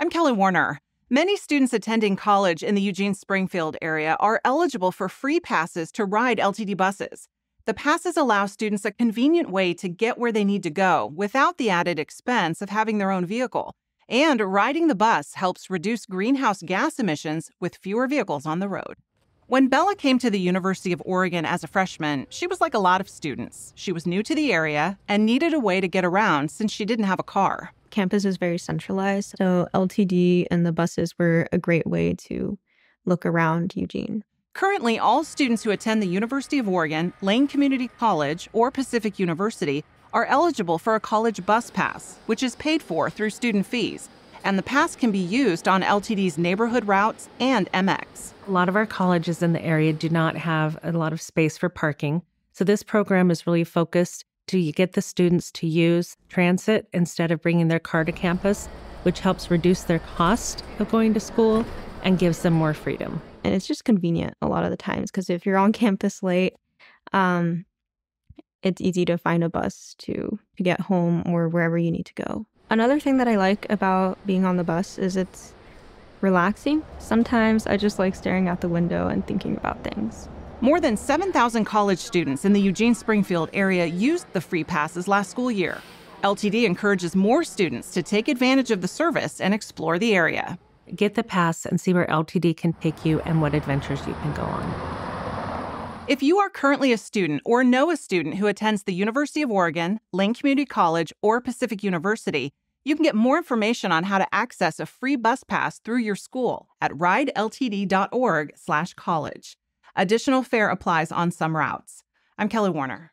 I'm Kelly Warner. Many students attending college in the Eugene Springfield area are eligible for free passes to ride LTD buses. The passes allow students a convenient way to get where they need to go without the added expense of having their own vehicle. And riding the bus helps reduce greenhouse gas emissions with fewer vehicles on the road. When Bella came to the University of Oregon as a freshman, she was like a lot of students. She was new to the area and needed a way to get around since she didn't have a car campus is very centralized. So LTD and the buses were a great way to look around Eugene. Currently, all students who attend the University of Oregon, Lane Community College, or Pacific University are eligible for a college bus pass, which is paid for through student fees. And the pass can be used on LTD's neighborhood routes and EmX. A lot of our colleges in the area do not have a lot of space for parking. So, this program is really focused to get the students to use transit instead of bringing their car to campus, which helps reduce their cost of going to school and gives them more freedom. And it's just convenient a lot of the times because if you're on campus late, um, it's easy to find a bus to, to get home or wherever you need to go. Another thing that I like about being on the bus is it's relaxing. Sometimes I just like staring out the window and thinking about things. More than 7,000 college students in the Eugene Springfield area used the free passes last school year. LTD encourages more students to take advantage of the service and explore the area. Get the pass and see where LTD can take you and what adventures you can go on. If you are currently a student or know a student who attends the University of Oregon, Lane Community College, or Pacific University, you can get more information on how to access a free bus pass through your school at rideltd.org/college. Additional fare applies on some routes. I'm Kelly Warner.